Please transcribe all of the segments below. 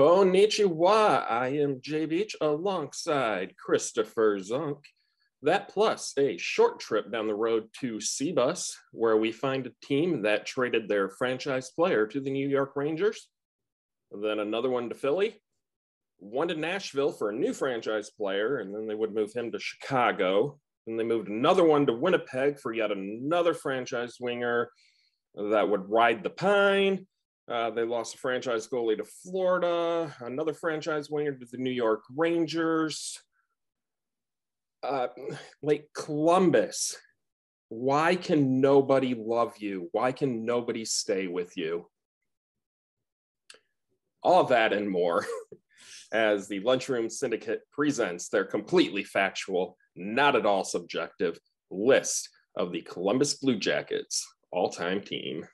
Konnichiwa. I am Jay Beach alongside Christopher Zunk. That plus a short trip down the road to Cbus, where we find a team that traded their franchise player to the New York Rangers. Then another one to Philly, one to Nashville for a new franchise player, and then they would move him to Chicago. And they moved another one to Winnipeg for yet another franchise winger that would ride the pine. Uh, they lost a franchise goalie to Florida, another franchise winger to the New York Rangers. Uh, like Columbus, why can nobody love you? Why can nobody stay with you? All that and more as the Lunchroom Syndicate presents their completely factual, not at all subjective list of the Columbus Blue Jackets all time team.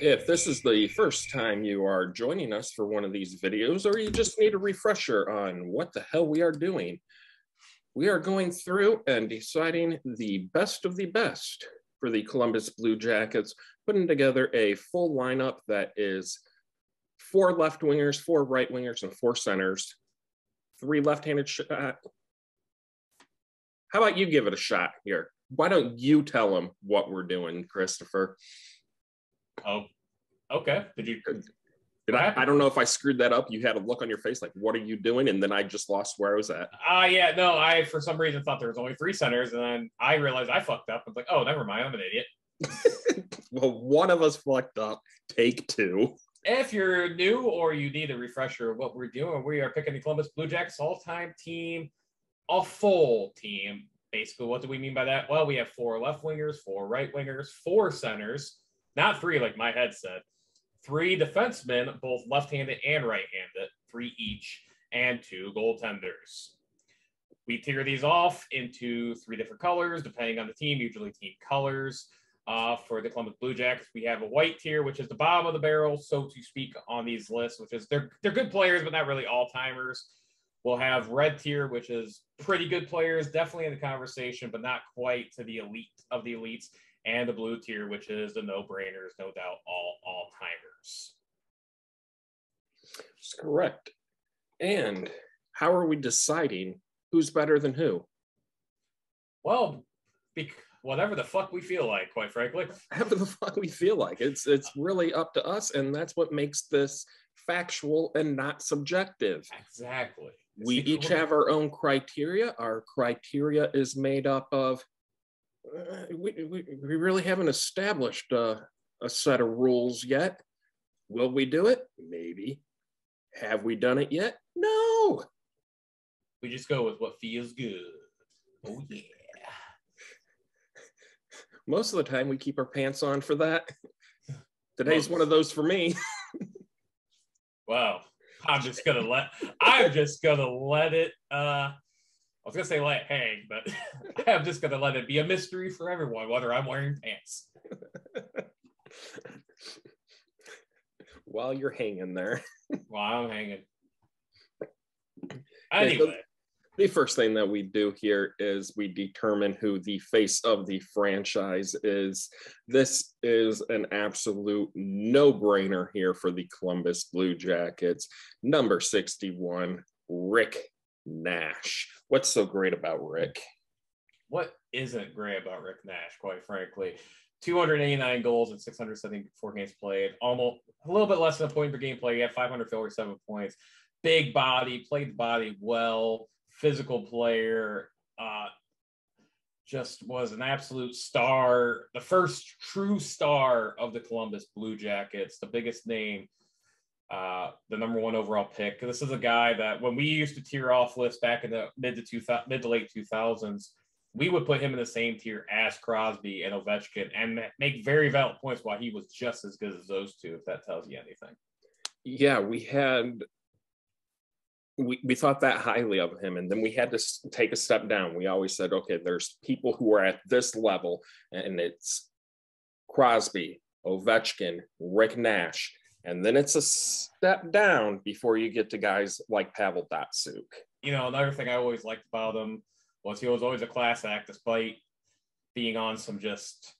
If this is the first time you are joining us for one of these videos, or you just need a refresher on what the hell we are doing, we are going through and deciding the best of the best for the Columbus Blue Jackets, putting together a full lineup that is four left wingers, four right wingers, and four centers, three left handed. Uh, how about you give it a shot here? Why don't you tell them what we're doing, Christopher? Oh, okay. Did you? Did I, I don't know if I screwed that up. You had a look on your face like, what are you doing? And then I just lost where I was at. Uh, yeah, no, I, for some reason, thought there was only three centers. And then I realized I fucked up. I was like, oh, never mind. I'm an idiot. well, one of us fucked up. Take two. If you're new or you need a refresher of what we're doing, we are picking the Columbus Blue Jackets all time team, a full team. Basically, what do we mean by that? Well, we have four left wingers, four right wingers, four centers, not three like my head said three defensemen, both left handed and right handed, three each, and two goaltenders. We tier these off into three different colors, depending on the team, usually team colors. Uh, for the Columbus Blue Jackets, we have a white tier, which is the bottom of the barrel, so to speak, on these lists, which is they're they're good players, but not really all timers. We'll have red tier, which is pretty good players, definitely in the conversation, but not quite to the elite of the elites and the blue tier, which is the no brainers, no doubt, all all timers. That's correct. And how are we deciding who's better than who? Well, whatever the fuck we feel like, quite frankly. Whatever the fuck we feel like. It's it's really up to us, and that's what makes this factual and not subjective. Exactly. We each have our own criteria. Our criteria is made up of we, we, we really haven't established uh, a set of rules yet. Will we do it? Maybe. Have we done it yet? No. We just go with what feels good. Oh, yeah. Most of the time, we keep our pants on for that. Today's one of those for me. wow. I'm just gonna let I'm just gonna let it uh was gonna say let it hang, but I'm just gonna let it be a mystery for everyone whether I'm wearing pants. While you're hanging there. While I'm hanging. Anyway. The first thing that we do here is we determine who the face of the franchise is. This is an absolute no brainer here for the Columbus Blue Jackets. Number 61, Rick Nash. What's so great about Rick? What isn't great about Rick Nash, quite frankly? 289 goals and 674 games played, almost a little bit less than a point per game play. He had 547 points. Big body, played the body well, physical player. Uh, just was an absolute star, the first true star of the Columbus Blue Jackets, the biggest name uh, the number one overall pick. This is a guy that when we used to tier off lists back in the mid to two mid to late two thousands, we would put him in the same tier as Crosby and Ovechkin, and make very valid points why he was just as good as those two. If that tells you anything. Yeah, we had. We, we thought that highly of him and then we had to take a step down we always said okay there's people who are at this level and it's crosby ovechkin rick nash and then it's a step down before you get to guys like Pavel Datsyuk. You know, another thing I always liked about him was he was always a class act despite being on some just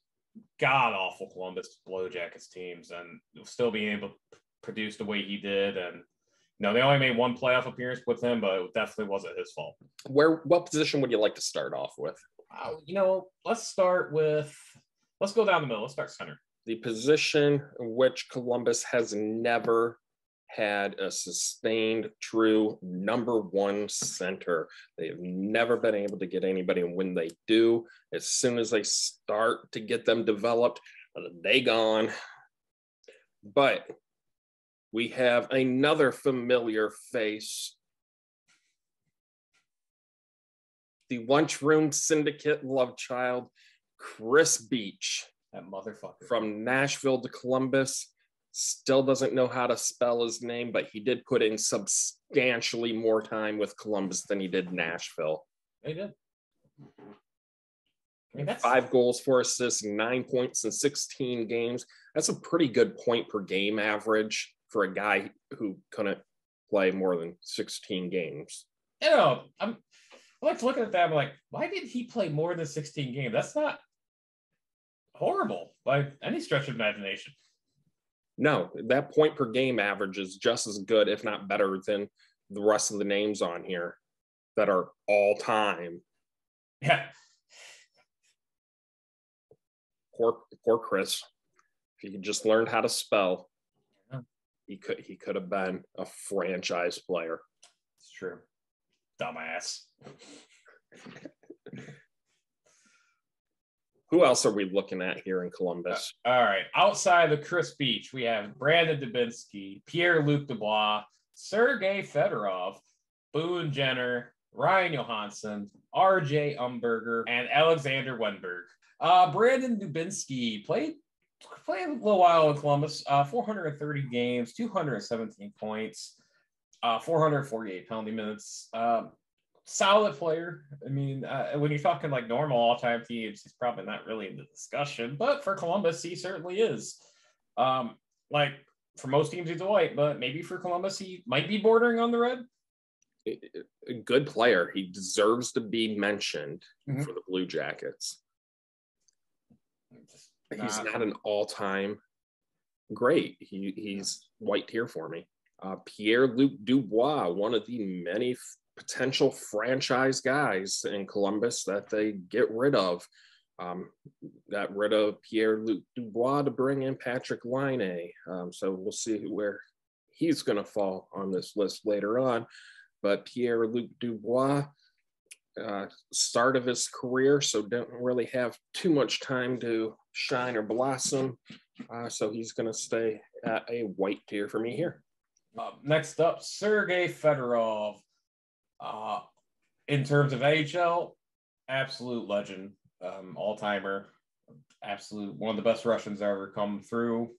god awful Columbus Blue Jackets teams and still being able to produce the way he did. And you know, they only made one playoff appearance with him, but it definitely wasn't his fault. Where what position would you like to start off with? Uh, you know, let's start with let's go down the middle. Let's start center. The position in which Columbus has never had a sustained, true number one center. They have never been able to get anybody. And when they do, as soon as they start to get them developed, they gone. But we have another familiar face. The lunchroom syndicate love child, Kris Beech. That motherfucker. From Nashville to Columbus still doesn't know how to spell his name, but he did put in substantially more time with Columbus than he did Nashville. He did. I mean, Five goals, four assists, nine points in 16 games. That's a pretty good point per game average for a guy who couldn't play more than 16 games. You know, I'm I like looking at that. I'm like, why did he play more than 16 games? That's not horrible by any stretch of imagination. No, that point per game average is just as good, if not better, than the rest of the names on here that are all time. Yeah. Poor, poor Kris. If he could just learn how to spell, yeah. he could he could have been a franchise player. It's true. Dumbass. Who else are we looking at here in Columbus? Uh, all right. Outside of Kris Beech, we have Brandon Dubinsky, Pierre Luc Dubois, Sergey Fedorov, Boone Jenner, Ryan Johansen, RJ Umberger, and Alexander Wennberg. Uh, Brandon Dubinsky played played a little while in Columbus, uh, 430 games, 217 points, uh, 448 penalty minutes. Um, solid player. I mean, uh, when you're talking like normal all time teams, he's probably not really in the discussion, but for Columbus, he certainly is. Um, like for most teams, he's a white, but maybe for Columbus, he might be bordering on the red. A good player. He deserves to be mentioned mm-hmm. for the Blue Jackets. Not, he's not an all time great. He, he's white tier for me. Uh, Pierre Luc Dubois, one of the many potential franchise guys in Columbus that they get rid of. Um, got rid of Pierre Luc Dubois to bring in Patrick Laine. Um, so we'll see where he's going to fall on this list later on. But Pierre Luc Dubois, uh, start of his career, so don't really have too much time to shine or blossom. Uh, so he's going to stay at a white tier for me here. Uh, next up, Sergey Fedorov. Uh, in terms of AHL, absolute legend, um, all timer, absolute one of the best Russians ever come through.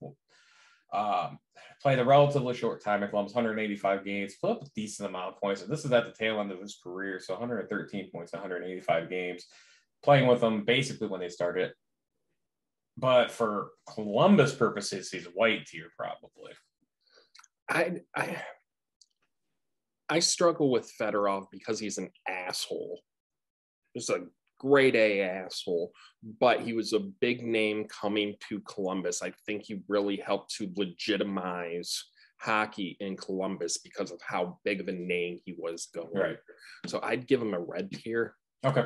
Um, played a relatively short time at Columbus, 185 games, put up a decent amount of points. And this is at the tail end of his career, so 113 points, 185 games, playing with them basically when they started. But for Columbus purposes, he's white tier probably. I I I struggle with Fedorov because he's an asshole. Just a grade A asshole, but he was a big name coming to Columbus. I think he really helped to legitimize hockey in Columbus because of how big of a name he was going. Right. So I'd give him a red tier. Okay.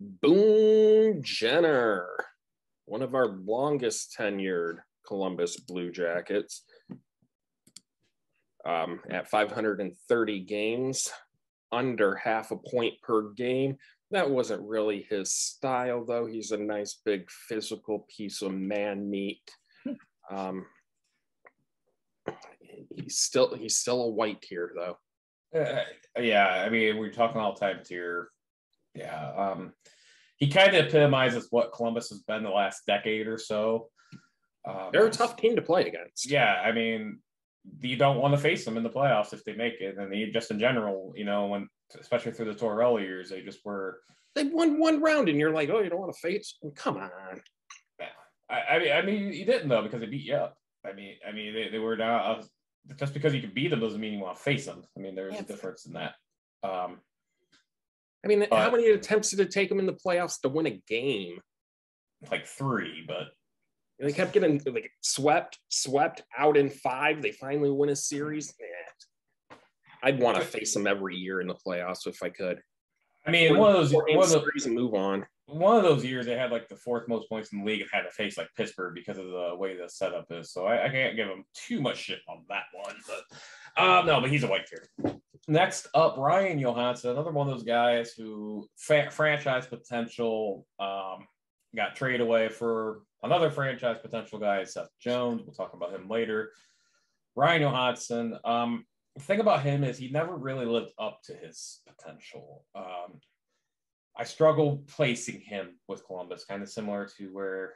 Boone Jenner, one of our longest tenured Columbus Blue Jackets um, at 530 games, under half a point per game. That wasn't really his style, though. He's a nice, big, physical piece of man meat. Um, he's still he's still a white here, though. Uh, yeah, I mean, we're talking all time tier. Yeah, um, he kind of epitomizes what Columbus has been the last decade or so. Um, They're a tough team to play against. Yeah, I mean, you don't want to face them in the playoffs if they make it. And they just in general, you know, when especially through the Tortorella years, they just were. They won one round, and you're like, oh, you don't want to face? Them? Come on. I, I mean, I mean, you didn't though because they beat you up. I mean, I mean, they, they were not. Uh, just because you can beat them doesn't mean you want to face them. I mean, there's yeah. a difference in that. Um, I mean, how many attempts did it take them in the playoffs to win a game? like three, but They kept getting like swept, swept out in five. They finally win a series. Eh. I'd want to face them every year in the playoffs if I could. I mean, one of those one of, series and move on. one of those years they had like the fourth most points in the league and had to face like Pittsburgh because of the way the setup is. So I, I can't give him too much shit on that one. But um, no, but he's a white tier. Next up, Ryan Johansen, another one of those guys who fa- franchise potential um, got traded away for another franchise potential guy, Seth Jones. We'll talk about him later. Ryan Johansen. Um, the thing about him is he never really lived up to his potential. Um, I struggle placing him with Columbus, kind of similar to where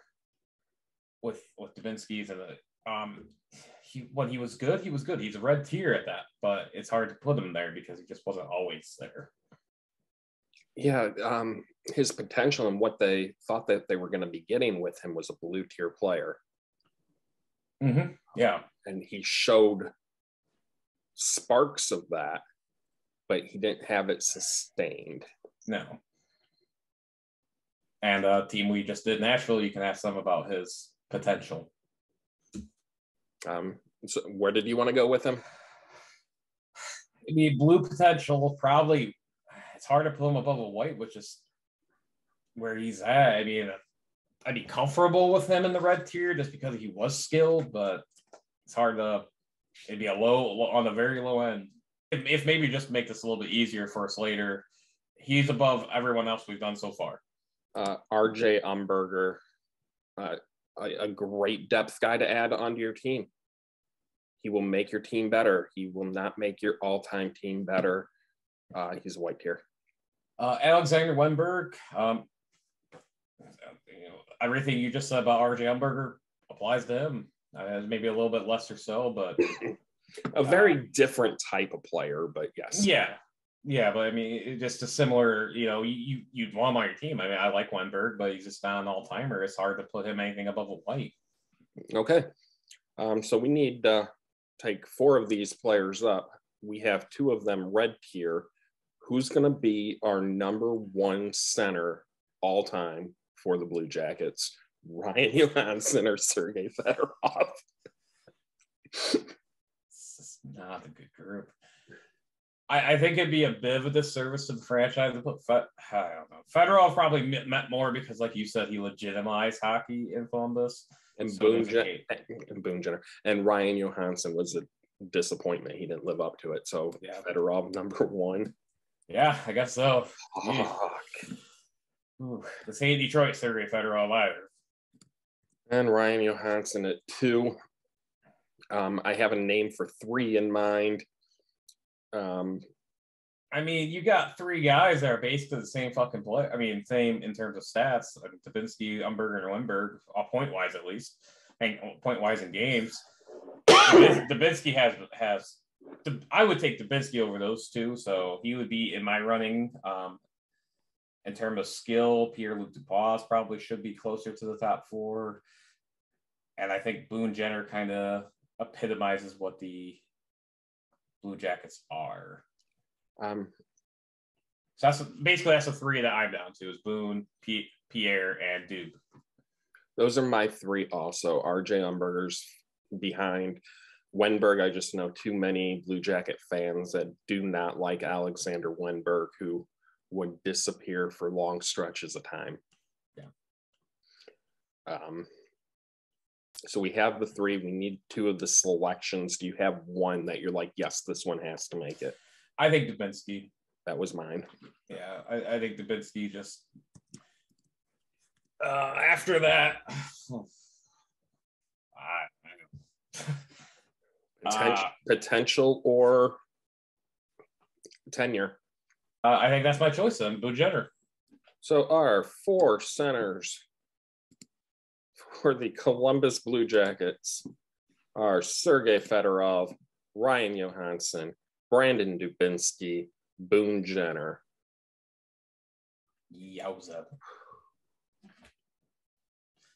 with with Dubinsky's and the um he when he was good, he was good. He's a red tier at that, but it's hard to put him there because he just wasn't always there. Yeah, um, his potential and what they thought that they were going to be getting with him was a blue tier player, Mm-hmm. Yeah, and he showed sparks of that, but he didn't have it sustained. no. And uh team we just did Nashville, you can ask them about his potential. Um, so where did you want to go with him? I mean, blue potential probably. It's hard to put him above a white, which is where he's at. I mean, I'd be comfortable with him in the red tier just because he was skilled, but it's hard to. It'd be a low on the very low end. If, if maybe just make this a little bit easier for us later, he's above everyone else we've done so far. Uh, RJ Umberger, uh, a, a great depth guy to add onto your team. He will make your team better. He will not make your all-time team better. Uh, he's a white tier. Uh, Alexander Wennberg, um, you know, everything you just said about RJ Umberger applies to him. Uh, maybe a little bit less or so, but A very different type of player, but yes. yeah, yeah. But I mean, just a similar. You know, you you- you'd want him on your team. I mean, I like Wennberg, but he's just not an all timer. It's hard to put him anything above a white. Okay. Um, so we need to take four of these players up. We have two of them red tier. Who's going to be our number one center all time for the Blue Jackets? Ryan Johansen or Sergei Fedorov? this is not a good group. I, I think it'd be a bit of a disservice to the franchise to put Fed, I don't know. Fedorov probably meant more because, like you said, he legitimized hockey in Columbus. And So Boone, there's a Jen- gate. and Boone Jenner and Ryan Johansen was a disappointment. He didn't live up to it. So Yeah. Fedorov number one. Yeah, I guess so. Fuck. Ooh, this ain't Detroit Sergei Fedorov either. And Ryan Johansen at two. Um, I have a name for three in mind. Um, I mean, you got three guys that are basically the same fucking play. I mean, same in terms of stats. I mean, Dubinsky, Umberger, and Lindbergh, uh, point wise at least, and point wise in games. Dubinsky has has. I would take Dubinsky over those two, so he would be in my running. Um, in terms of skill, Pierre Luc Dubois probably should be closer to the top four, and I think Boone Jenner kind of epitomizes what the Blue Jackets are. um, So that's basically that's the three that I'm down to is Boone, P- Pierre, and Dube. those are my three also. RJ Umberger's behind. Wennberg, I just know too many Blue Jacket fans that do not like Alexander Wennberg, who would disappear for long stretches of time. Yeah. Um, so we have the three. We need two of the selections. Do you have one that you're like, yes, this one has to make it? I think Dubinsky. That was mine. Yeah, I, I think Dubinsky just uh, after that. I, I know. Potential, Uh, potential or tenure. uh, I think that's my choice then. Boone Jenner. So our four centers for the Columbus Blue Jackets are Sergei Fedorov, Ryan Johansen, Brandon Dubinsky, Boone Jenner. Yowza.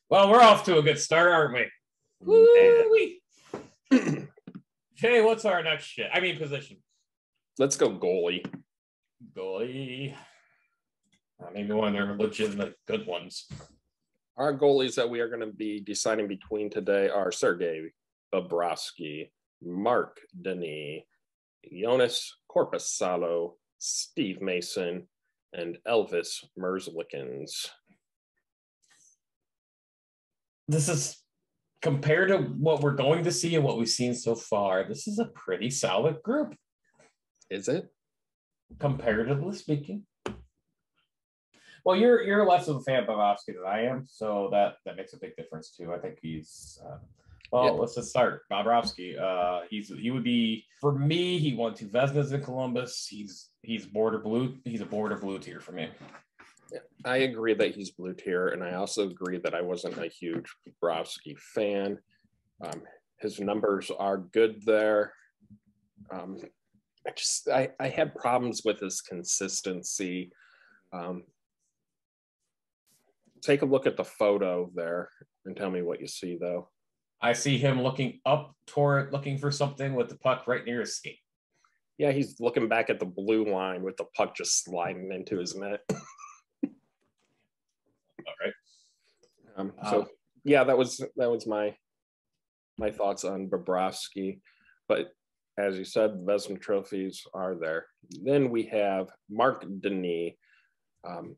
Well, we're off to a good start, aren't we? Woo-wee. Jay, what's our next shit? I mean, position. Let's go goalie. Goalie. Uh, maybe one of their legitimate good ones. Our goalies that we are going to be deciding between today are Sergei Bobrovsky, Marc Denis, Jonas Korpisalo, Steve Mason, and Elvis Merzlikins. This is compared to what we're going to see and what we've seen so far. This is a pretty solid group. Is it? Comparatively speaking. Well, you're you're less of a fan of Bobrovsky than I am, so that that makes a big difference too. I think he's uh, well. Yeah. Let's just start Bobrovsky. Uh, he's he would be for me. He won two Vezinas in Columbus. He's he's border blue. He's a border blue tier for me. I agree that he's blue tier, and I also agree that I wasn't a huge Bobrovsky fan. Um, his numbers are good there. Um, I just I, I had problems with his consistency. Um, take a look at the photo there and tell me what you see though. I see him looking up toward looking for something with the puck right near his skate. Yeah, he's looking back at the blue line with the puck just sliding into his net. All right. Um, so um, yeah, that was that was my my thoughts on Bobrovsky. But as you said, the Vezina trophies are there. Then we have Marc Denis. Um,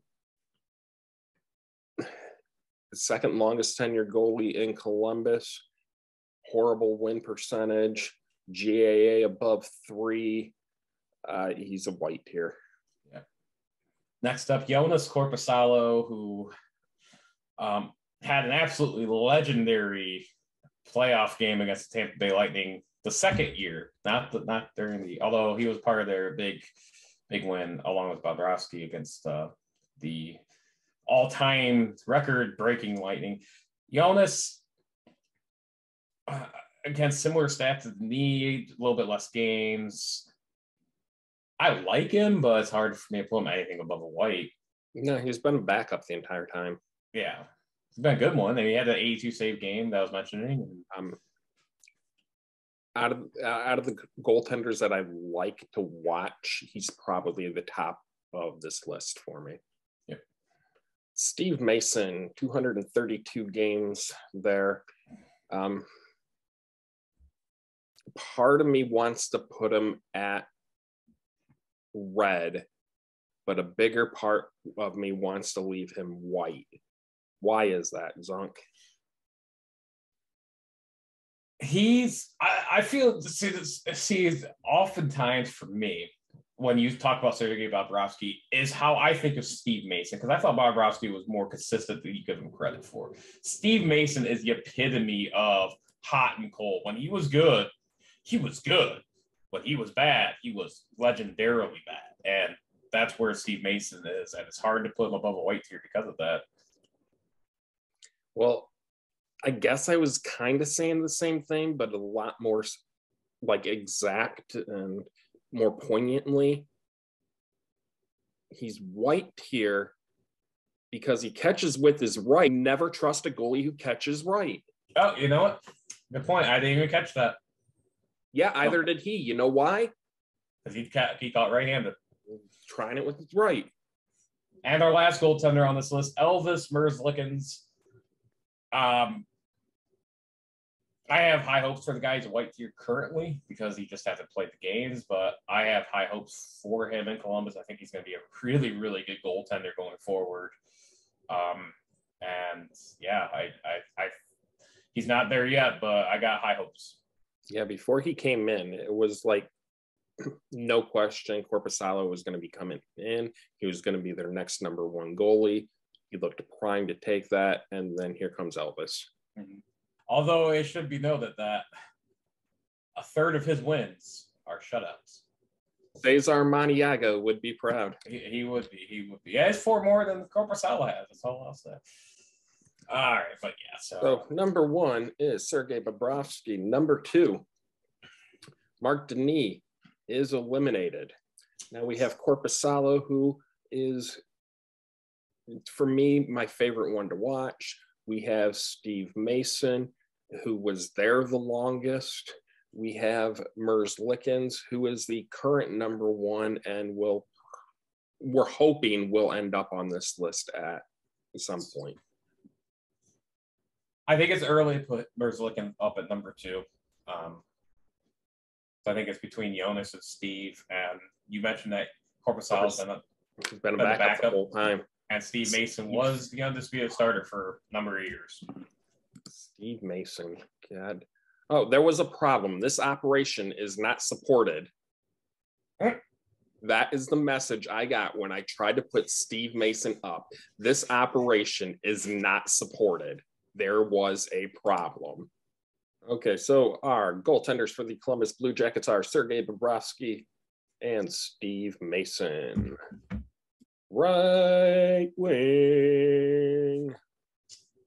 the second longest tenure goalie in Columbus, horrible win percentage, GAA above three. Uh, he's a white here. Yeah. Next up, Jonas Korpisalo, who um, had an absolutely legendary playoff game against the Tampa Bay Lightning the second year, not the, not during the. Although he was part of their big, big win along with Bobrovsky against uh, the all-time record-breaking Lightning. Jonas, uh, again, similar stats to need a little bit less games. I like him, but it's hard for me to put him anything above a white. No, he's been a backup the entire time. Yeah, it's been a good one. I mean, he had the 82 save game that I was mentioning. Um, out of uh, out of the goaltenders that I like to watch, he's probably the top of this list for me. Steve Mason, 232 games there. Um, part of me wants to put him at red, but a bigger part of me wants to leave him white. Why is that, Zonk? He's, I, I feel, see, see, oftentimes for me, when you talk about Sergei Bobrovsky is how I think of Steve Mason because I thought Bobrovsky was more consistent than you give him credit for. Steve Mason is the epitome of hot and cold. When he was good, he was good. When he was bad, he was legendarily bad, and that's where Steve Mason is, and it's hard to put him above a white tier because of that. Well, I guess I was kind of saying the same thing, but a lot more like exact and more poignantly, he's white here because he catches with his right. Never trust a goalie who catches right. Oh, you know what? Good point. I didn't even catch that. Yeah, either did he. You know why? Because he, ca- he caught right-handed. Trying it with his right. And our last goaltender on this list, Elvis Merzlikins. Um, I have high hopes for the guy. He's a white tier currently because he just hasn't played the games, but I have high hopes for him in Columbus. I think he's going to be a really, really good goaltender going forward. Um, and yeah, I, I, I, he's not there yet, but I got high hopes. Yeah, before he came in, it was like no question Korpisalo was going to be coming in. He was going to be their next number one goalie. He looked prime to take that, and then here comes Elvis. Mm-hmm. Although it should be noted that a third of his wins are shutouts. Cesar Maniago would be proud. He, he, would be. He would be. He has four more than Korpisalo has. That's all I'll say. All right, but yeah. So, so number one is Sergei Bobrovsky. Number two, Marc Denis is eliminated. Now we have Korpisalo, who is, for me, my favorite one to watch. We have Steve Mason, who was there the longest. We have Merzlikins, who is the current number one and will we're hoping will end up on this list at some point. I think it's early to put Merzlikins up at number two. Um, so I think it's between Jonas and Steve. And you mentioned that Korpisalo's been, a, been a backup, backup the whole time. And Steve Mason was the undisputed starter for a number of years. Steve Mason, God. Oh, there was a problem. This operation is not supported. Hmm. That is the message I got when I tried to put Steve Mason up. This operation is not supported. There was a problem. Okay, so our goaltenders for the Columbus Blue Jackets are Sergei Bobrovsky and Steve Mason. Right wing.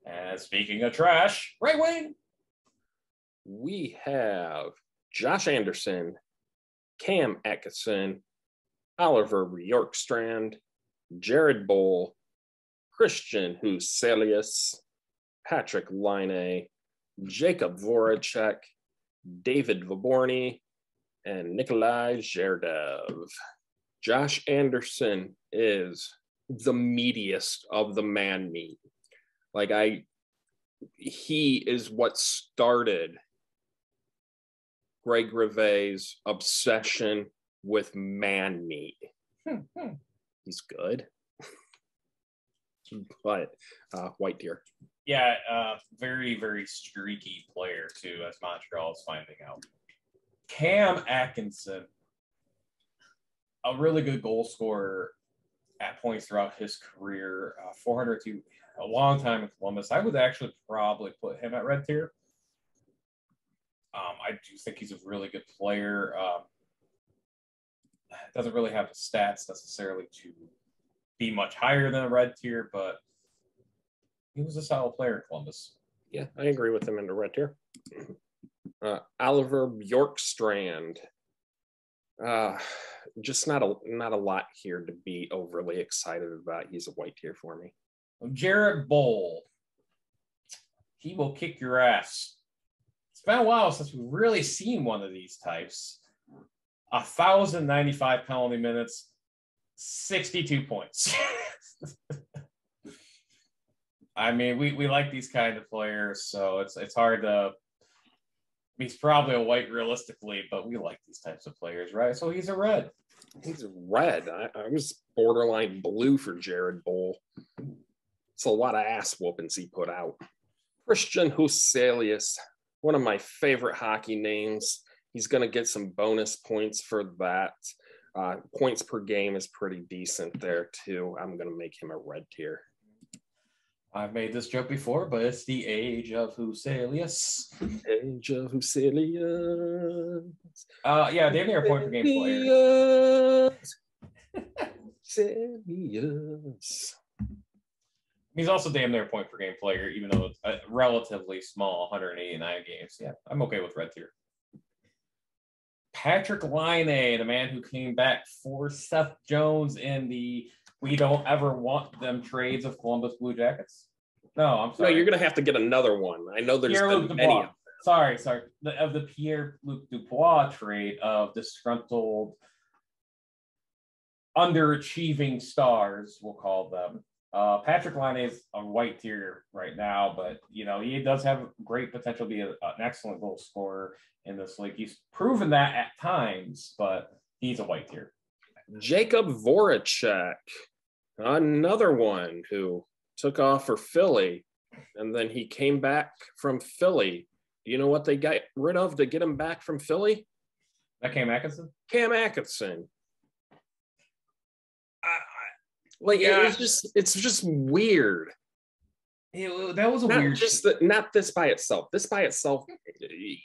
And speaking of trash, right wing. We have Josh Anderson, Cam Atkinson, Oliver Bjorkstrand, Jared Boll, Kristian Huselius, Patrick Laine, Jakub Voracek, David Vyborny, and Nikolai Zherdev. Josh Anderson is the meatiest of the man meat. Like I, he is what started Greg Rivet's obsession with man meat. Hmm, hmm. He's good, but uh, white deer. Yeah, uh, very very streaky player too, as Montreal is finding out. Cam Atkinson, a really good goal scorer at points throughout his career. Uh, 402, a long time in Columbus. I would actually probably put him at red tier. Um, I do think he's a really good player. Um, doesn't really have the stats necessarily to be much higher than a red tier, but he was a solid player in Columbus. Yeah, I agree with him in the red tier. Uh, Oliver Bjorkstrand. Uh, just not a not a lot here to be overly excited about. He's a white tier for me. Jared Boll. He will kick your ass. It's been a while since we've really seen one of these types. A thousand ninety five penalty minutes, sixty two points. I mean, we, we like these kind of players, so it's it's hard to he's probably a white realistically, but we like these types of players, right? So he's a red. He's red. I, I was borderline blue for Jared Boll. It's a lot of ass whoopings he put out. Kristian Huselius, one of my favorite hockey names. He's going to get some bonus points for that. Uh, points per game is pretty decent there, too. I'm going to make him a red tier. I've made this joke before, but it's the age of Huselius. Age of Huselius. Uh, yeah, damn near a point for game player. Huselius. He's also damn near a point per game player, even though it's a relatively small 189 games. Yeah, I'm okay with red tier. Patrick Laine, the man who came back for Seth Jones in the we don't ever want them trades of Columbus Blue Jackets. No, I'm sorry. No, you're gonna have to get another one. I know there's been many. Sorry, sorry. The, of the Pierre Luc Dubois trade of disgruntled, underachieving stars, we'll call them. Uh, Patrick Laine is a white tier right now, but you know he does have great potential to be a, an excellent goal scorer in this league. He's proven that at times, but he's a white tier. Jakub Voracek, another one who took off for Philly, and then he came back from Philly. Do you know what they got rid of to get him back from Philly? That Cam Atkinson. Cam Atkinson. like yeah. it's just it's just weird. It, that was a not weird. Just the, not this by itself. This by itself,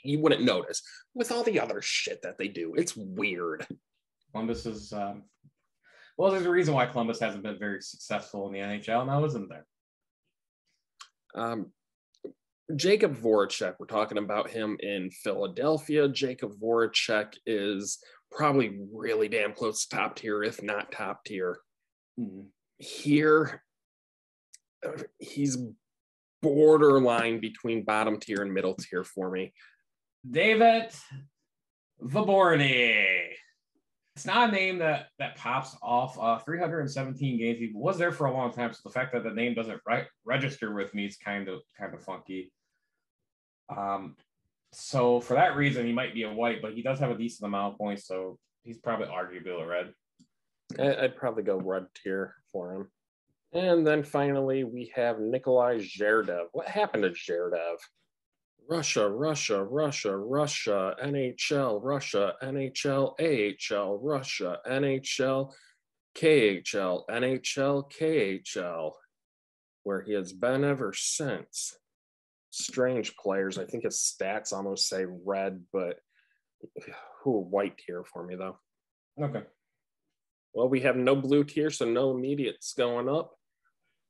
you wouldn't notice. With all the other shit that they do, it's weird. Columbus is um, well. There's a reason why Columbus hasn't been very successful in the NHL now, isn't there? Um, Jakub Voracek, we're talking about him in Philadelphia. Jakub Voracek is probably really damn close to top tier, if not top tier. Mm-hmm. Here, he's borderline between bottom tier and middle tier for me. David Vyborny. It's not a name that that pops off. Uh, 317 games. He was there for a long time, so the fact that the name doesn't re- register with me is kind of kind of funky. Um, so for that reason, he might be a white, but he does have a decent amount of points, so he's probably arguably a red. I'd probably go red tier for him. And then finally, we have Nikolai Zherdev. What happened to Zherdev? Russia, Russia, Russia, Russia, NHL, Russia, NHL, AHL, Russia, NHL, KHL, NHL, KHL, where he has been ever since. Strange players. I think his stats almost say red, but who white tier for me though. Okay. Well, we have no blue tier, so no immediates going up.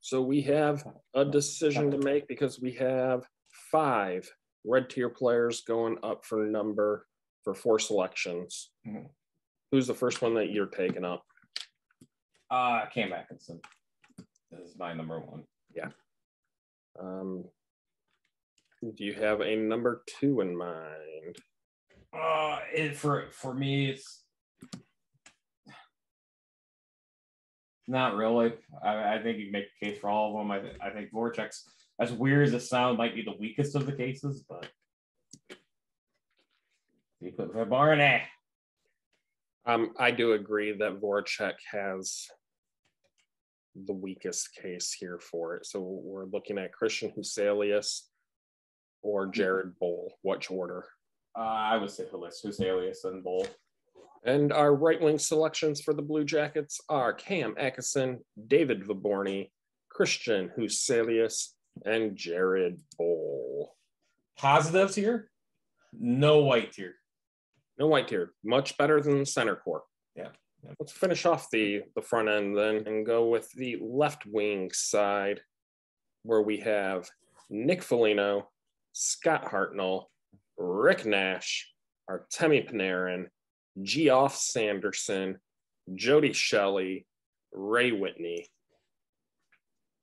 So we have a decision to make because we have five red tier players going up for number for four selections. Mhm. Who's the first one that you're taking up? Uh, Cam Atkinson. This is my number one. Yeah. Um, do you have a number two in mind? Uh, it, for for me, it's not really. I, I think you make a case for all of them. I, th- I think Voracek, as weird as it sounds, might be the weakest of the cases, but you put. Um, I do agree that Voracek has the weakest case here for it. So we're looking at Kristian Huselius or Jared Boll. Which order? Uh, I would say Huselius and Boll. And our right wing selections for the Blue Jackets are Cam Atkinson, David Vyborny, Christian Huselius, and Jared Boll. Positives here, no white here. No white tier, much better than the center core. Yeah, yeah. Let's finish off the the front end then and go with the left wing side, where we have Nick Foligno, Scott Hartnell, Rick Nash, Artemi Panarin, Geoff Sanderson, Jody Shelley, Ray Whitney.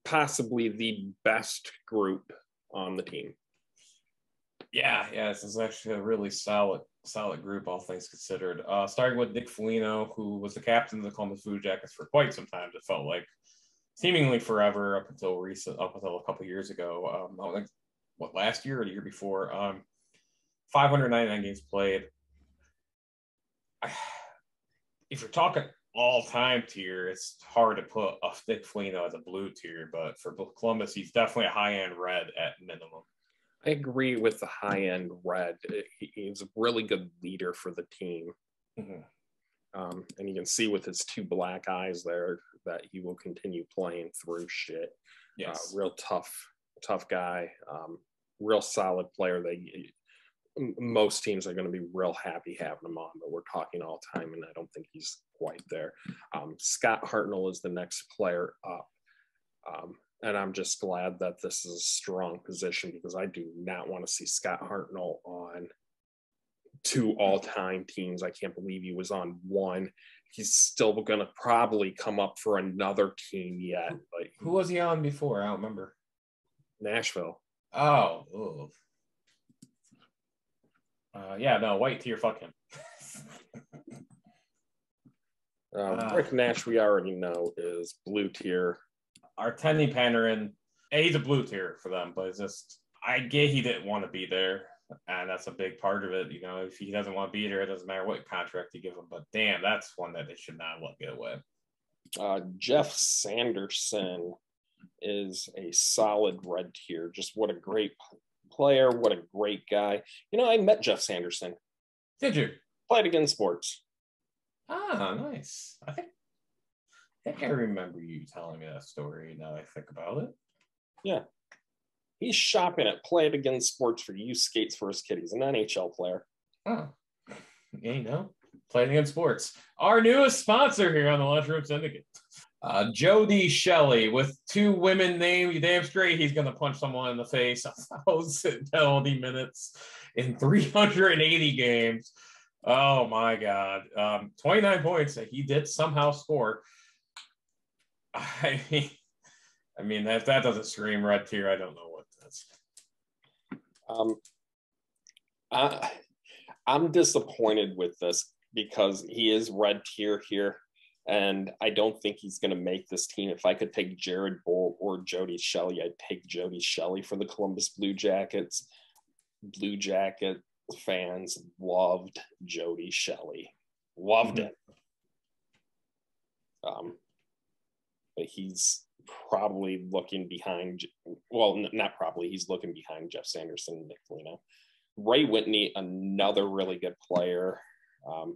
Possibly the best group on the team. Yeah, yeah, this is actually a really solid, solid group, all things considered. Uh, starting with Nick Foligno, who was the captain of the Columbus Blue Jackets for quite some time. It felt like seemingly forever up until recent, up until a couple years ago. Um, what last year or the year before. Um, 599 games played. I, if you're talking all time tier, it's hard to put a Nick Foligno as a blue tier, but for Columbus, he's definitely a high end red at minimum. I agree with the high end red. He's a really good leader for the team. Mhm. Um, and you can see with his two black eyes there that he will continue playing through shit. Yes. Uh, real tough, tough guy. Um, real solid player. They most teams are going to be real happy having him on, but we're talking all time, and I don't think he's quite there. Um, Scott Hartnell is the next player up. Um, and I'm just glad that this is a strong position because I do not want to see Scott Hartnell on two all-time teams. I can't believe he was on one. He's still going to probably come up for another team yet, but Who was he on before? I don't remember. Nashville. Oh. Uh, yeah, no, white tier, fuck him. Uh, Ah. Rick Nash, we already know, is blue tier. Artemi Panarin, yeah, he's a blue tier for them, but it's just I get he didn't want to be there, and that's a big part of it. You know, if he doesn't want to be there, it doesn't matter what contract you give him. But damn, that's one that they should not let get away. Uh, Geoff Sanderson is a solid red tier. Just what a great player. What a great guy. You know, I met Geoff Sanderson, Did you? Play It Again Sports. Ah, nice. I think I think I remember you telling me that story. Now I think about it. Yeah. He's shopping at it Against Sports for you skates for his kid. He's an NHL player. Oh, yeah, you know, Play It Again Sports. Our newest sponsor here on the Lunchroom Syndicate. Uh, Jody Shelley with two women named. You damn straight he's going to punch someone in the face a thousand penalty minutes in 380 games. Oh my God. Um, 29 points. That he did somehow score. I mean, I mean, if that doesn't scream red tier, I don't know what does. Um, I, I'm disappointed with this. because he is red tier here. And I don't think he's going to make this team. If I could take Jared Boll or Jody Shelley, I'd take Jody Shelley for the Columbus Blue Jackets. Blue Jacket fans loved Jody Shelley, loved mm-hmm. it. Um, but he's probably looking behind. Well, not probably. He's looking behind Geoff Sanderson and Nick Foligno. Ray Whitney, another really good player. Um,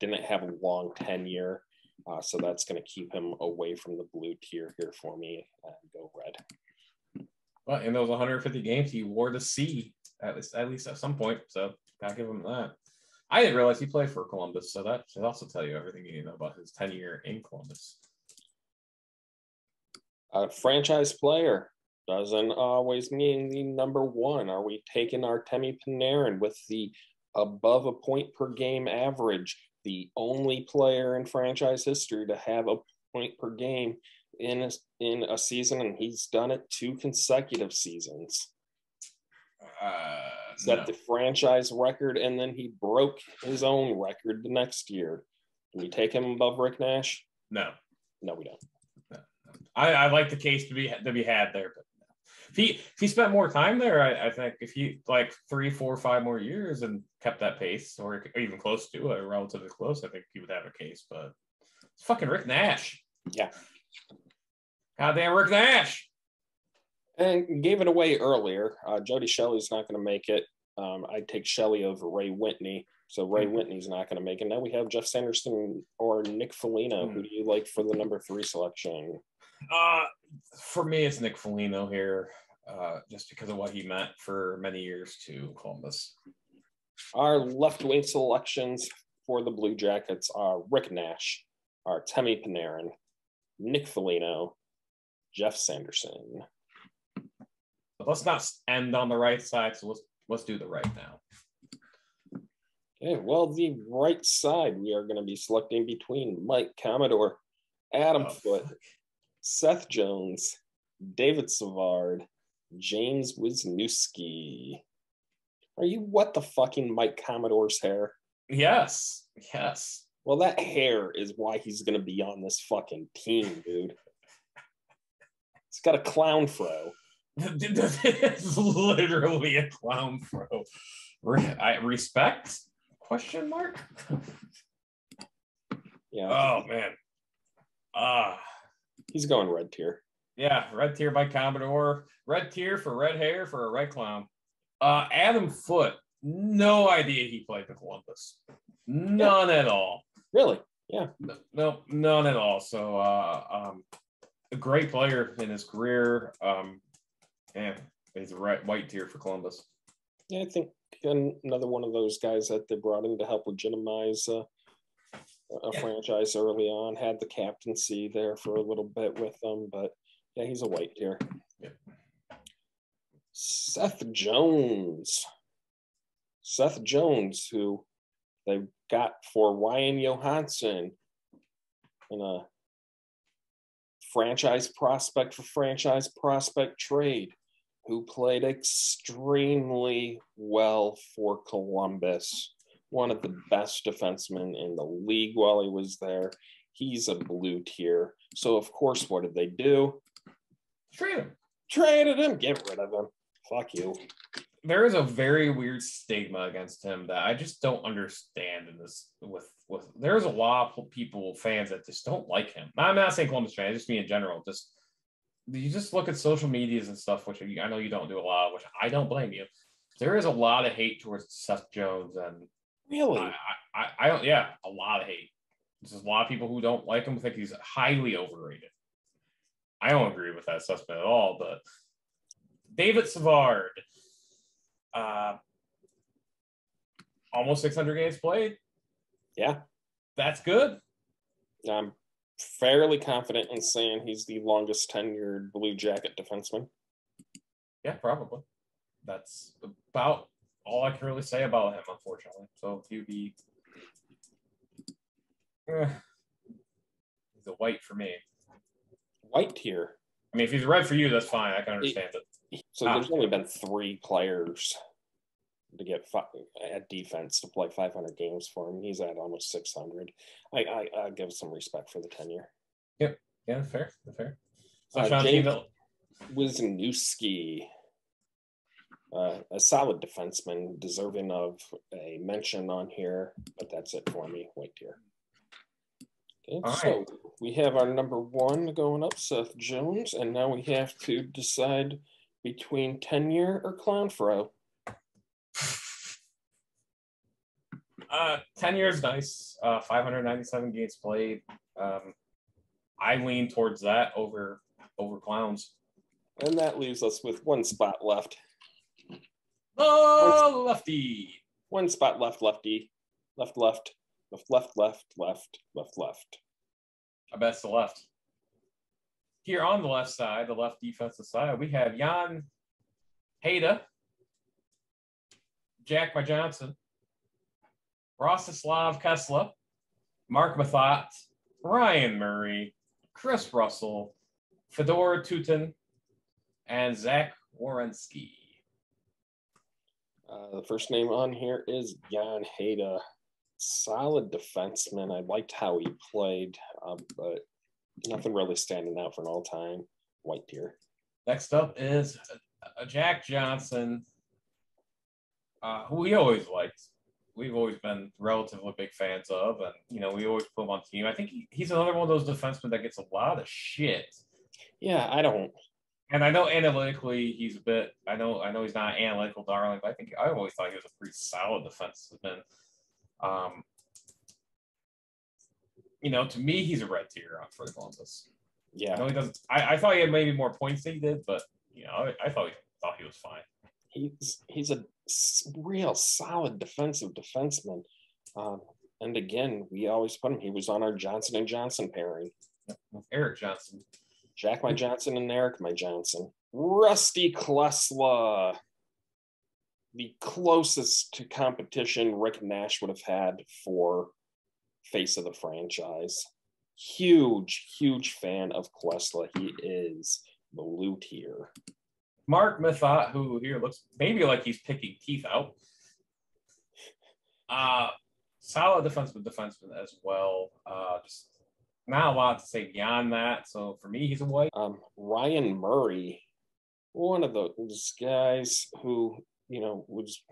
didn't have a long tenure, uh, so that's going to keep him away from the blue tier here for me. Uh, go red. Well, in those 150 games, he wore the C at least at least at some point. So gotta give him that. I didn't realize he played for Columbus, so that should also tell you everything you need to know about his tenure in Columbus. A franchise player doesn't always mean the number one. Are we taking our Artemi Panarin with the above a point per game average, the only player in franchise history to have a point per game in a, in a season, and he's done it two consecutive seasons. Uh, set no. the franchise record, and then he broke his own record the next year. Do we take him above Rick Nash? No, no, we don't. No. I, I like the case to be to be had there, but if he if he spent more time there, I, I, think if he like three, four, five more years and kept that pace, or, or even close to it, relatively close, I think he would have a case. But it's fucking Rick Nash. Yeah. Goddamn Rick Nash. And gave it away earlier. Uh, Jody Shelley's not going to make it. Um, I'd take Shelley over Ray Whitney. So Ray mm-hmm. Whitney's not going to make it. Now we have Geoff Sanderson or Nick Foligno. Mm-hmm. Who do you like for the number three selection? Uh, for me, it's Nick Foligno here, uh, just because of what he meant for many years to Columbus. Our left wing selections for the Blue Jackets are Rick Nash, Artemi Panarin, Nick Foligno, Geoff Sanderson. But let's not end on the right side, so let's let's do the right now. Okay, well, the right side we are going to be selecting between Mike Commodore, Adam oh, Foote, Seth Jones, David Savard, James Wisniewski. Are you what the fucking Mike Commodore's hair? Yes. Yes. Well, that hair is why he's going to be on this fucking team, dude. He's got a clown fro. it's literally a clown fro. I respect? Question mark. yeah. Oh man. Ah. Uh, He's going red tier. Yeah, red tier by Commodore. Red tier for red hair for a red clown. Uh, Adam Foote. No idea he played for Columbus. None yeah. at all. Really? Yeah. No, no, none at all. So, uh, um, a great player in his career. Um, yeah, he's a right white tier for Columbus. Yeah, I think another one of those guys that they brought in to help legitimize uh, a franchise early on. Had the captaincy there for a little bit with them, but yeah, he's a white. Yeah. Seth Jones. Seth Jones, who they got for Ryan Johansen in a franchise prospect for franchise prospect trade, who played extremely well for Columbus one of the best defensemen in the league while he was there. He's a blue tier. So, of course, what did they do? Trade him. Traded him. Get rid of him. Fuck you. There is a very weird stigma against him that I just don't understand in this. With with there's a lot of people, fans that just don't like him. I'm not saying Columbus fans, just me in general. Just you just look at social medias and stuff, which I know you don't do a lot, which I don't blame you. There is a lot of hate towards Seth Jones and Really? I, I, I don't. Yeah, a lot of hate. There's a lot of people who don't like him. Think he's highly overrated. I don't agree with that assessment at all. But David Savard, uh, almost 600 games played. Yeah, that's good. I'm fairly confident in saying he's the longest tenured Blue Jacket defenseman. Yeah, probably. That's about all I can really say about him, unfortunately. So be, eh, he's a white for me. White tier. I mean, if he's red for you, that's fine. I can understand it. So ah. there's only been three players to get fi- at defense to play 500 games for him. He's at almost 600. I I, I give some respect for the tenure. Yep. Yeah, fair, fair. So Uh, Sean Wisniewski, uh, a solid defenseman, deserving of a mention on here, but that's it for me. White tier. Okay, All so we have our number one going up, Seth Jones, and now we have to decide between tenure or Clownfro. uh, ten years, nice. Uh, five hundred ninety-seven games played. Um, I lean towards that over over clowns. And that leaves us with one spot left. Oh, lefty. One spot left, lefty. Left, left, left, left, left, left, left, left. I bet it's the left. Here on the left side, the left defensive side, we have Jan Hejda, Jack My Johnson, Rostislav Klesla, Marc Methot, Ryan Murray, Chris Russell, Fedor Tyutin, and Zach Werenski. Uh, the first name on here is Jan Hejda. Solid defenseman. I liked how he played, um, but nothing really standing out for an all time white tier. Next up is uh, Jack Johnson, uh, who we always liked. We've always been relatively big fans of, and you know we always put him on team. I think he, he's another one of those defensemen that gets a lot of shit. Yeah, I don't. And I know analytically he's a bit. I know I know he's not an analytical darling, but I think I always thought he was a pretty solid defenseman. Um, you know, to me, he's a red tier on for Columbus. I Yeah, know he doesn't. I, I thought he had maybe more points than he did, but you know, I, I thought he thought he was fine. he's he's a real solid defensive defenseman. Um, and again, we always put him. He was on our Johnson and Johnson pairing. Eric Johnson. Jack my Johnson and Eric my Johnson. Rusty Klesla. The closest to competition Rick Nash would have had for face of the franchise. Huge, huge fan of Klesla. He is blue tier. Marc Methot, who here looks maybe like he's picking teeth out. Uh solid defenseman defenseman as well. Uh just not a lot to say beyond that. So for me, he's a white. Um, Ryan Murray, one of those guys who, you know, was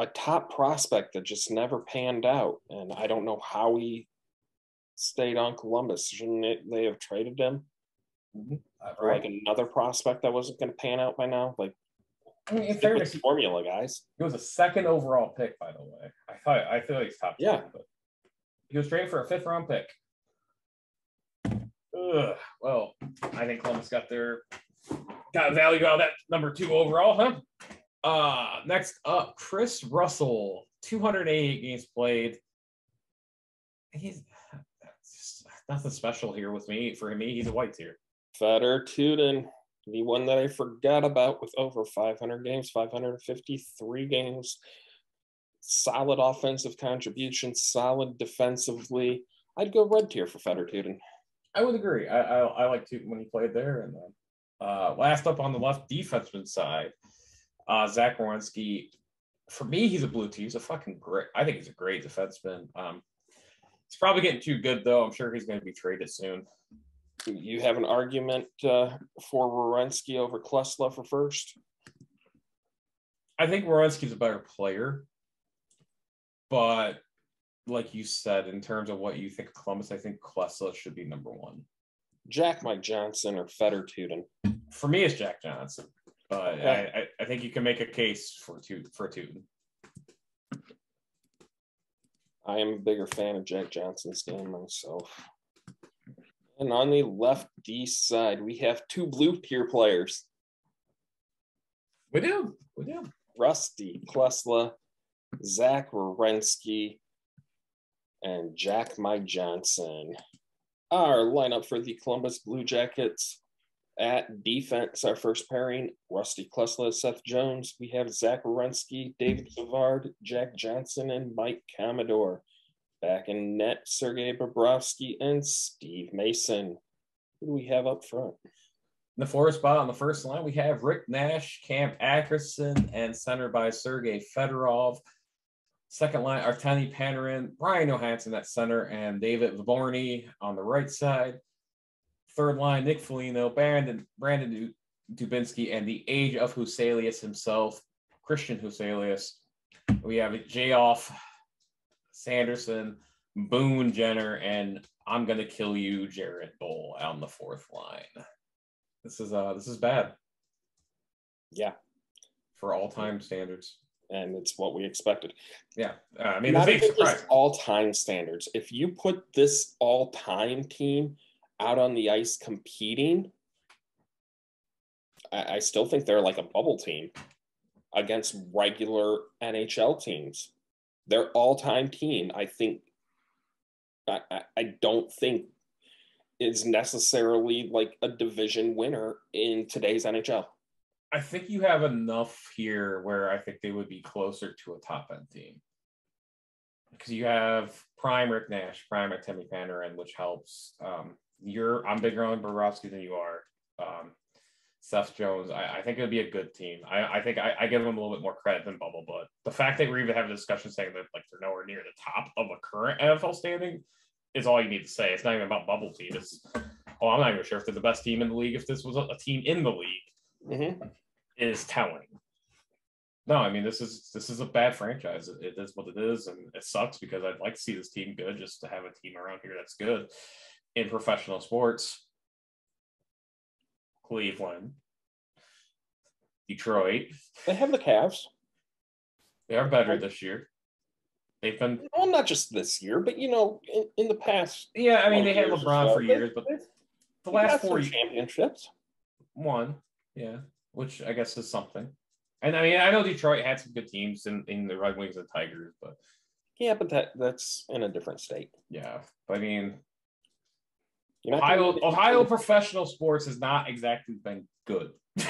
a top prospect that just never panned out. And I don't know how he stayed on Columbus. Shouldn't it, they have traded him Uh, for like another prospect that wasn't going to pan out by now? Like, I mean, in fairness, formula, guys. It was a second overall pick, by the way. I thought I feel like he's top 10, Yeah. but he was traded for a fifth round pick. Ugh, well, I think Columbus got their got value out of that number two overall, huh? Uh next up, Chris Russell, 208 games played. He's nothing special here with me. For me, he's a white tier. Fedor Tyutin, the one that I forgot about with over 500 games, 553 games. Solid offensive contribution, solid defensively. I'd go red tier for Fedor Tyutin. I would agree. I I, I liked it when he played there. And then uh, last up on the left defenseman side, uh, Zach Werenski. For me, he's a blue tee. He's a fucking great. I think he's a great defenseman. Um, he's probably getting too good though. I'm sure he's going to be traded soon. You have an argument uh, for Werenski over Klesla for first? I think Werenski's a better player, but like you said, in terms of what you think of Columbus, I think Klesla should be number one. Jack Mike Johnson or Fedor Tyutin? For me, it's Jack Johnson, but Okay. I, I, I think you can make a case for two for Tyutin. I am a bigger fan of Jack Johnson's game myself. And on the left D side, we have two blue tier players. We do, we do. Rusty Klesla, Zach Werenski, and Jack Mike Johnson. Our lineup for the Columbus Blue Jackets at defense, our first pairing, Rusty Klesla, Seth Jones. We have Zach Wierenski, David Savard, Jack Johnson, and Mike Commodore. Back in net, Sergei Bobrovsky and Steve Mason. Who do we have up front? In the fourth spot on the first line, we have Rick Nash, Cam Atkinson, and center by Sergei Fedorov. Second line, Artemi Panarin, Brian Johansen at center, and David Vyborny on the right side. Third line, Nick Foligno, Brandon, Brandon Dubinsky, and the age of Huselius himself, Kristian Huselius. We have Jay Off, Sanderson, Boone Jenner, and I'm gonna kill you, Jared Boll on the fourth line. This is uh this is bad. Yeah. For all time standards. And it's what we expected. Yeah. Uh, I mean, not even just all time standards. If you put this all time team out on the ice competing, I, I still think they're like a bubble team against regular NHL teams. Their all time team, I think, I, I don't think is necessarily like a division winner in today's NHL. I think you have enough here where I think they would be closer to a top end team. Because you have prime Rick Nash, prime Artemi Panarin, which helps. Um, you're I'm bigger on Bobrovsky than you are. Um, Seth Jones, I, I, think it would be a good team. I, I think I, I, give them a little bit more credit than Bubble, but the fact that we're even having a discussion saying that like they're nowhere near the top of a current NFL standing is all you need to say. It's not even about bubble team. It's oh, I'm not even sure if they're the best team in the league. If this was a, a team in the league, mm-hmm. is telling. No, I mean this is this is a bad franchise. It, it is what it is, and it sucks because I'd like to see this team good, just to have a team around here that's good in professional sports. Cleveland, Detroit. They have the Cavs. They are better this year. They've been well, not just this year, but you know, in, in the past. Yeah, I mean, they had LeBron so, for years, but the last four championships. One, yeah, which I guess is something. And I mean, I know Detroit had some good teams in, in the Red Wings and Tigers, but yeah, but that that's in a different state. Yeah, I mean, you know Ohio Ohio professional sports has not exactly been good.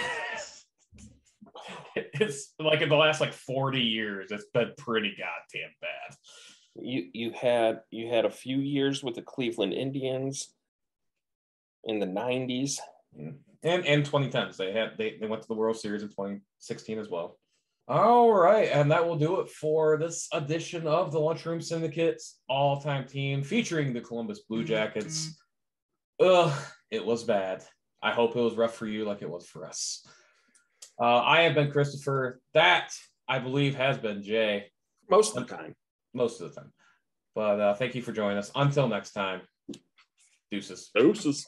it's like in the last like 40 years, it's been pretty goddamn bad. You you had you had a few years with the Cleveland Indians in the 90s. Mm. And and 2010s. They had they, they went to the World Series in 2016 as well. All right, and that will do it for this edition of the Lunchroom Syndicate's all-time team featuring the Columbus Blue Jackets. Ugh, it was bad. I hope it was rough for you like it was for us. Uh, I have been Christopher. That I believe has been Jay. Most of the time. Most of the time. But uh, thank you for joining us. Until next time, deuces. Deuces.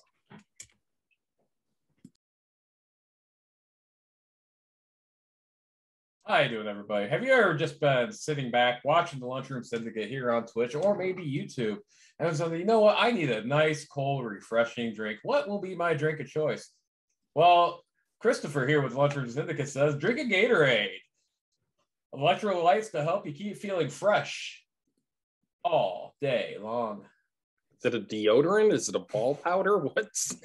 How you doing, everybody? Have you ever just been sitting back watching the Lunchroom Syndicate here on Twitch or maybe YouTube and something, you know what? I need a nice, cold, refreshing drink. What will be my drink of choice? Well, Christopher here with Lunchroom Syndicate says, drink a Gatorade. Electrolytes to help you keep feeling fresh all day long. Is it a deodorant? Is it a ball powder? What's